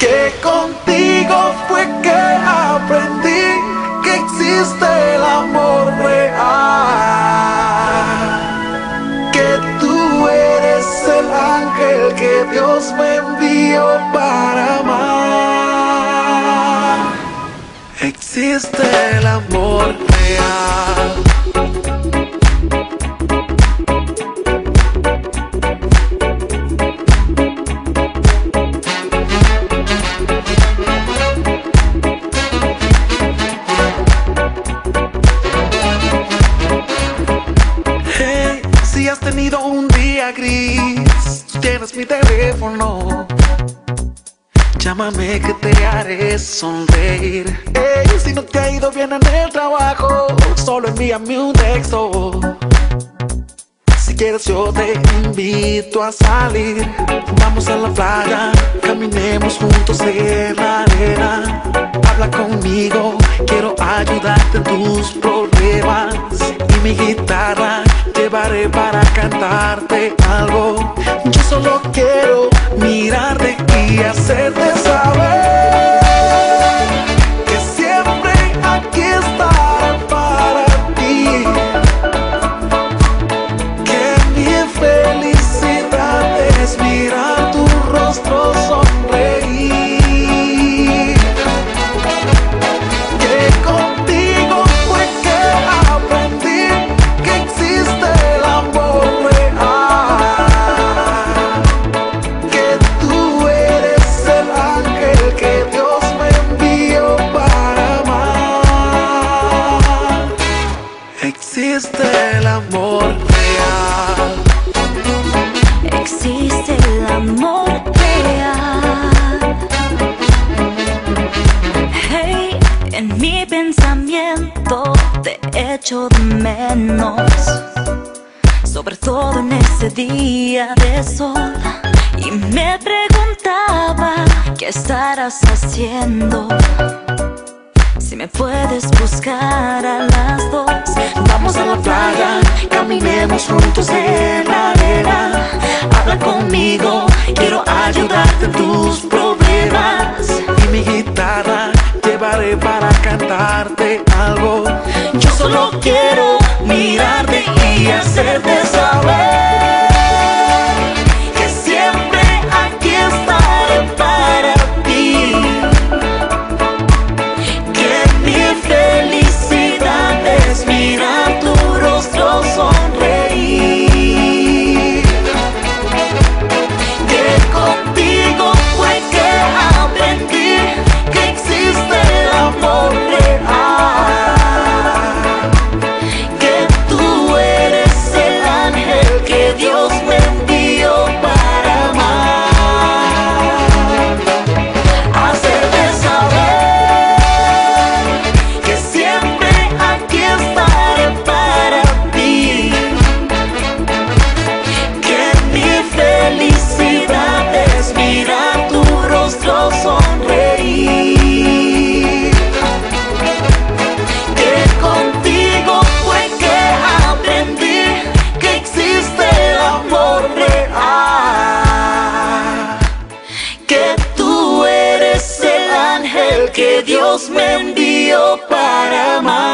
Que contigo fue que aprendí que existe el amor real. Que tú eres el ángel que Dios me envió para amar. Existe el amor real. Tienes mi teléfono. Llámame que te haré sonreír. Hey, si no te ha ido bien en el trabajo, solo envíame un texto. Si quieres yo te invito a salir. Vamos a la playa, caminemos juntos en la. Habla conmigo, quiero ayudarte en tus problemas. Y mi guitarra para cantarte algo. Yo solo quiero mirarte y hacerte saber mi pensamiento te echo de menos. Sobre todo en ese día de sol. Y me preguntaba qué estarás haciendo. Si me puedes buscar a las dos, Vamos a la playa, caminemos juntos en la arena. Habla conmigo, solo quiero mirarte y hacerte saber Dios me envió para amar.